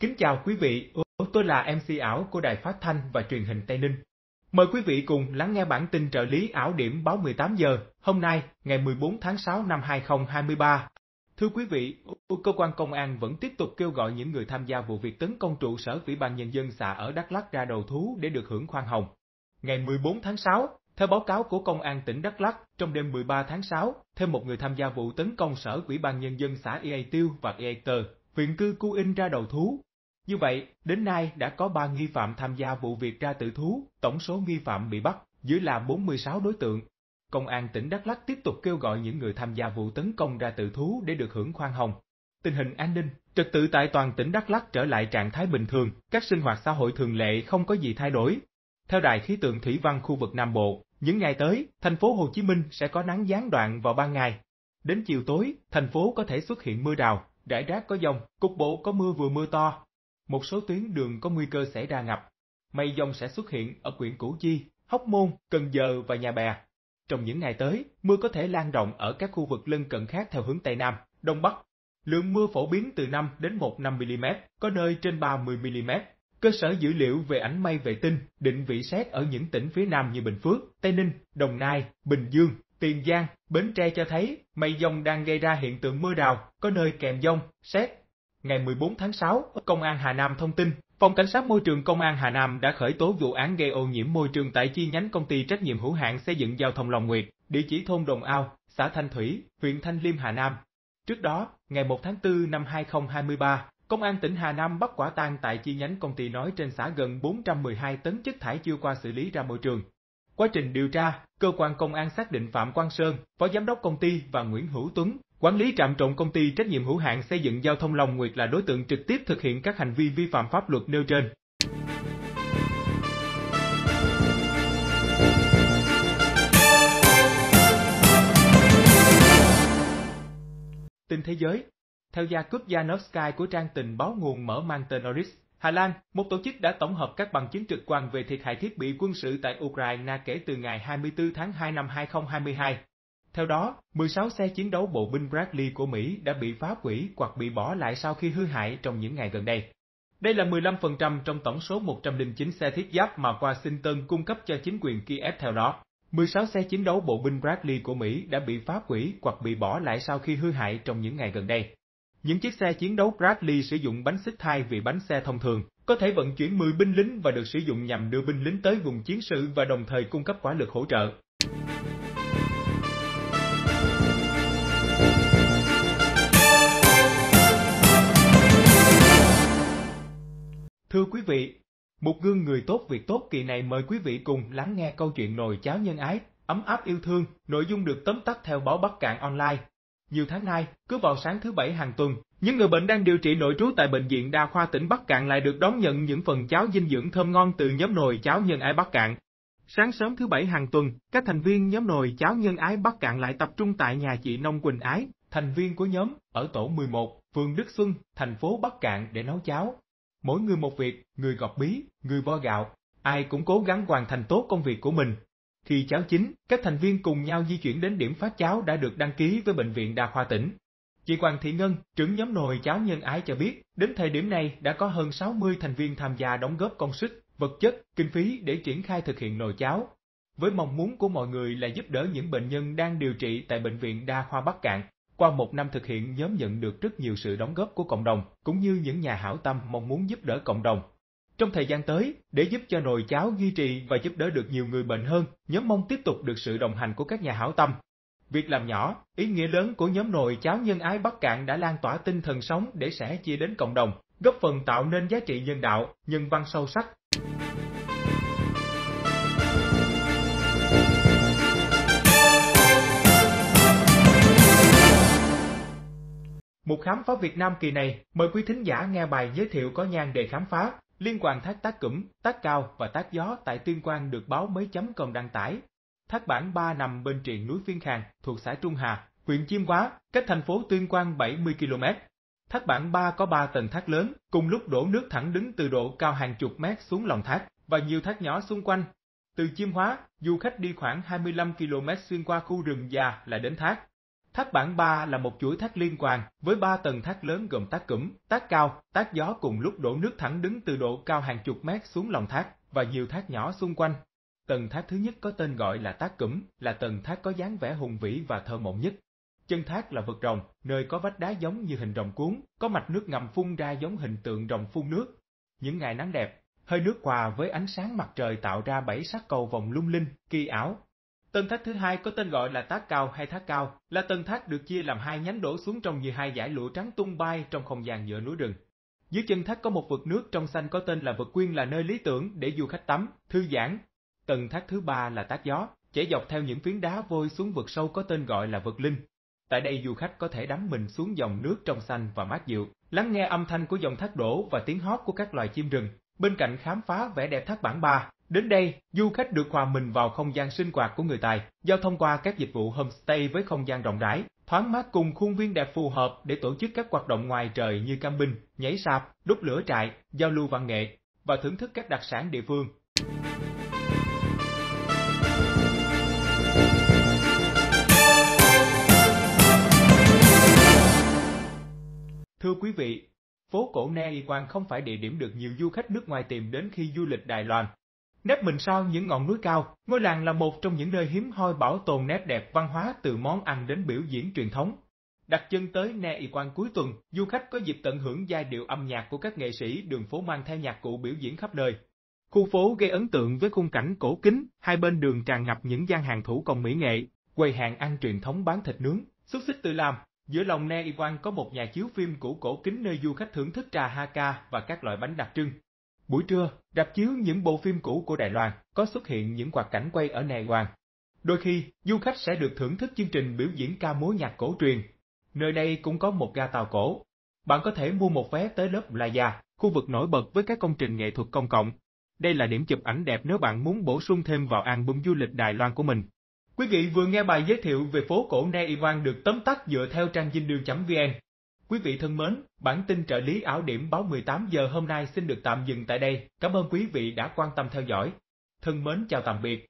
Kính chào quý vị, tôi là MC ảo của Đài Phát thanh và Truyền hình Tây Ninh. Mời quý vị cùng lắng nghe bản tin trợ lý ảo điểm báo 18 giờ, hôm nay, ngày 14 tháng 6 năm 2023. Thưa quý vị, cơ quan công an vẫn tiếp tục kêu gọi những người tham gia vụ việc tấn công trụ sở Ủy ban Nhân dân xã ở Đắk Lắk ra đầu thú để được hưởng khoan hồng. Ngày 14 tháng 6, theo báo cáo của Công an tỉnh Đắk Lắk, trong đêm 13 tháng 6, thêm một người tham gia vụ tấn công sở Ủy ban Nhân dân xã Ea Tiêu và Ea Tờ, huyện cư Cu In ra đầu thú. Như vậy, đến nay đã có 3 nghi phạm tham gia vụ việc ra tự thú, tổng số nghi phạm bị bắt, dưới là 46 đối tượng. Công an tỉnh Đắk Lắk tiếp tục kêu gọi những người tham gia vụ tấn công ra tự thú để được hưởng khoan hồng. Tình hình an ninh, trật tự tại toàn tỉnh Đắk Lắk trở lại trạng thái bình thường, các sinh hoạt xã hội thường lệ không có gì thay đổi. Theo Đài khí tượng thủy văn khu vực Nam Bộ, những ngày tới, thành phố Hồ Chí Minh sẽ có nắng gián đoạn vào ban ngày. Đến chiều tối, thành phố có thể xuất hiện mưa rào, rải rác có dông, cục bộ có mưa vừa mưa to. Một số tuyến đường có nguy cơ xảy ra ngập. Mây dông sẽ xuất hiện ở quyện Củ Chi, Hóc Môn, Cần Giờ và Nhà Bè. Trong những ngày tới, mưa có thể lan rộng ở các khu vực lân cận khác theo hướng Tây Nam, Đông Bắc. Lượng mưa phổ biến từ 5 đến 15 mm, có nơi trên 30 mm. Cơ sở dữ liệu về ảnh mây vệ tinh, định vị xét ở những tỉnh phía Nam như Bình Phước, Tây Ninh, Đồng Nai, Bình Dương, Tiền Giang, Bến Tre cho thấy mây dông đang gây ra hiện tượng mưa đào, có nơi kèm dông, xét. Ngày 14 tháng 6, Công an Hà Nam thông tin, Phòng Cảnh sát Môi trường Công an Hà Nam đã khởi tố vụ án gây ô nhiễm môi trường tại chi nhánh công ty trách nhiệm hữu hạn xây dựng giao thông Long Nguyệt, địa chỉ thôn Đồng Ao, xã Thanh Thủy, huyện Thanh Liêm Hà Nam. Trước đó, ngày 1 tháng 4 năm 2023, Công an tỉnh Hà Nam bắt quả tang tại chi nhánh công ty nói trên xã gần 412 tấn chất thải chưa qua xử lý ra môi trường. Quá trình điều tra, cơ quan công an xác định Phạm Quang Sơn, phó giám đốc công ty và Nguyễn Hữu Tuấn, quản lý trạm trộn công ty trách nhiệm hữu hạn xây dựng giao thông Long Nguyệt là đối tượng trực tiếp thực hiện các hành vi vi phạm pháp luật nêu trên. Tin thế giới theo gia cướp gia Novsky của trang tình báo nguồn mở mang tên Norris, Hà Lan, một tổ chức đã tổng hợp các bằng chứng trực quan về thiệt hại thiết bị quân sự tại Ukraine kể từ ngày 24 tháng 2 năm 2022. Theo đó, 16 xe chiến đấu bộ binh Bradley của Mỹ đã bị phá hủy hoặc bị bỏ lại sau khi hư hại trong những ngày gần đây. Đây là 15% trong tổng số 109 xe thiết giáp mà Washington cung cấp cho chính quyền Kiev theo đó. 16 xe chiến đấu bộ binh Bradley của Mỹ đã bị phá hủy hoặc bị bỏ lại sau khi hư hại trong những ngày gần đây. Những chiếc xe chiến đấu Bradley sử dụng bánh xích thay vì bánh xe thông thường, có thể vận chuyển 10 binh lính và được sử dụng nhằm đưa binh lính tới vùng chiến sự và đồng thời cung cấp quả lực hỗ trợ. Thưa quý vị, một gương người tốt việc tốt kỳ này mời quý vị cùng lắng nghe câu chuyện nồi cháo nhân ái, ấm áp yêu thương, nội dung được tóm tắt theo báo Bắc Cạn Online. Nhiều tháng nay, cứ vào sáng thứ bảy hàng tuần, những người bệnh đang điều trị nội trú tại Bệnh viện Đa khoa tỉnh Bắc Cạn lại được đón nhận những phần cháo dinh dưỡng thơm ngon từ nhóm nồi cháo nhân ái Bắc Cạn. Sáng sớm thứ bảy hàng tuần, các thành viên nhóm nồi cháo nhân ái Bắc Cạn lại tập trung tại nhà chị Nông Quỳnh Ái, thành viên của nhóm, ở tổ 11, phường Đức Xuân, thành phố Bắc Cạn để nấu cháo. Mỗi người một việc, người gọt bí, người vo gạo, ai cũng cố gắng hoàn thành tốt công việc của mình, khi cháo chín, các thành viên cùng nhau di chuyển đến điểm phát cháo đã được đăng ký với Bệnh viện Đa khoa tỉnh. Chị Hoàng Thị Ngân, trưởng nhóm nồi cháo nhân ái cho biết, đến thời điểm này đã có hơn 60 thành viên tham gia đóng góp công sức, vật chất, kinh phí để triển khai thực hiện nồi cháo. Với mong muốn của mọi người là giúp đỡ những bệnh nhân đang điều trị tại Bệnh viện Đa khoa Bắc Cạn, qua một năm thực hiện nhóm nhận được rất nhiều sự đóng góp của cộng đồng, cũng như những nhà hảo tâm mong muốn giúp đỡ cộng đồng. Trong thời gian tới, để giúp cho nồi cháo duy trì và giúp đỡ được nhiều người bệnh hơn, nhóm mong tiếp tục được sự đồng hành của các nhà hảo tâm. Việc làm nhỏ, ý nghĩa lớn của nhóm nồi cháo nhân ái Bắc Cạn đã lan tỏa tinh thần sống để sẻ chia đến cộng đồng, góp phần tạo nên giá trị nhân đạo, nhân văn sâu sắc. Khám phá Việt Nam kỳ này, mời quý thính giả nghe bài giới thiệu có nhan đề khám phá, Liên quan thác tác cụm, tác cao và tác gió tại Tuyên Quang được báo mới chấm công đăng tải. Thác bản 3 nằm bên triền núi Phiên Khang, thuộc xã Trung Hà, huyện Chiêm Hóa, cách thành phố Tuyên Quang 70 km. Thác bản 3 có 3 tầng thác lớn, cùng lúc đổ nước thẳng đứng từ độ cao hàng chục mét xuống lòng thác, và nhiều thác nhỏ xung quanh. Từ Chiêm Hóa, du khách đi khoảng 25 km xuyên qua khu rừng già là đến thác. Thác bản 3 là một chuỗi thác liên quan với ba tầng thác lớn gồm thác cụm, thác cao, thác gió cùng lúc đổ nước thẳng đứng từ độ cao hàng chục mét xuống lòng thác và nhiều thác nhỏ xung quanh. Tầng thác thứ nhất có tên gọi là thác cụm, là tầng thác có dáng vẻ hùng vĩ và thơ mộng nhất. Chân thác là vực rồng, nơi có vách đá giống như hình rồng cuốn, có mạch nước ngầm phun ra giống hình tượng rồng phun nước. Những ngày nắng đẹp, hơi nước hòa với ánh sáng mặt trời tạo ra bảy sắc cầu vòng lung linh, kỳ ảo. Tầng thác thứ hai có tên gọi là thác cao hay thác cao, là tầng thác được chia làm hai nhánh đổ xuống trông như hai dải lụa trắng tung bay trong không gian giữa núi rừng. Dưới chân thác có một vực nước trong xanh có tên là vực quyên là nơi lý tưởng để du khách tắm, thư giãn. Tầng thác thứ ba là thác gió, chảy dọc theo những phiến đá vôi xuống vực sâu có tên gọi là vực linh. Tại đây du khách có thể đắm mình xuống dòng nước trong xanh và mát dịu, lắng nghe âm thanh của dòng thác đổ và tiếng hót của các loài chim rừng, bên cạnh khám phá vẻ đẹp thác bản ba. Đến đây, du khách được hòa mình vào không gian sinh hoạt của người Tài, giao thông qua các dịch vụ homestay với không gian rộng rãi, thoáng mát cùng khuôn viên đẹp phù hợp để tổ chức các hoạt động ngoài trời như camping, nhảy sạp, đốt lửa trại, giao lưu văn nghệ và thưởng thức các đặc sản địa phương. Thưa quý vị, phố cổ Ne Y Quan không phải địa điểm được nhiều du khách nước ngoài tìm đến khi du lịch Đài Loan. Nép mình sau những ngọn núi cao, ngôi làng là một trong những nơi hiếm hoi bảo tồn nét đẹp văn hóa từ món ăn đến biểu diễn truyền thống. Đặt chân tới Ne Y Quan cuối tuần, du khách có dịp tận hưởng giai điệu âm nhạc của các nghệ sĩ đường phố mang theo nhạc cụ biểu diễn khắp nơi. Khu phố gây ấn tượng với khung cảnh cổ kính, hai bên đường tràn ngập những gian hàng thủ công mỹ nghệ, quầy hàng ăn truyền thống bán thịt nướng, xúc xích tự làm, Giữa lòng Ne Iwan Quan có một nhà chiếu phim cũ cổ kính nơi du khách thưởng thức trà haka và các loại bánh đặc trưng. Buổi trưa, rạp chiếu những bộ phim cũ của Đài Loan, có xuất hiện những quạt cảnh quay ở Ne Iwan. Quan. Đôi khi, du khách sẽ được thưởng thức chương trình biểu diễn ca múa nhạc cổ truyền. Nơi đây cũng có một ga tàu cổ. Bạn có thể mua một vé tới lớp Playa, khu vực nổi bật với các công trình nghệ thuật công cộng. Đây là điểm chụp ảnh đẹp nếu bạn muốn bổ sung thêm vào album du lịch Đài Loan của mình. Quý vị vừa nghe bài giới thiệu về phố cổ Ne Ivan được tóm tắt dựa theo trang dinh đường.vn. Quý vị thân mến, bản tin trợ lý ảo điểm báo 18 giờ hôm nay xin được tạm dừng tại đây. Cảm ơn quý vị đã quan tâm theo dõi. Thân mến chào tạm biệt.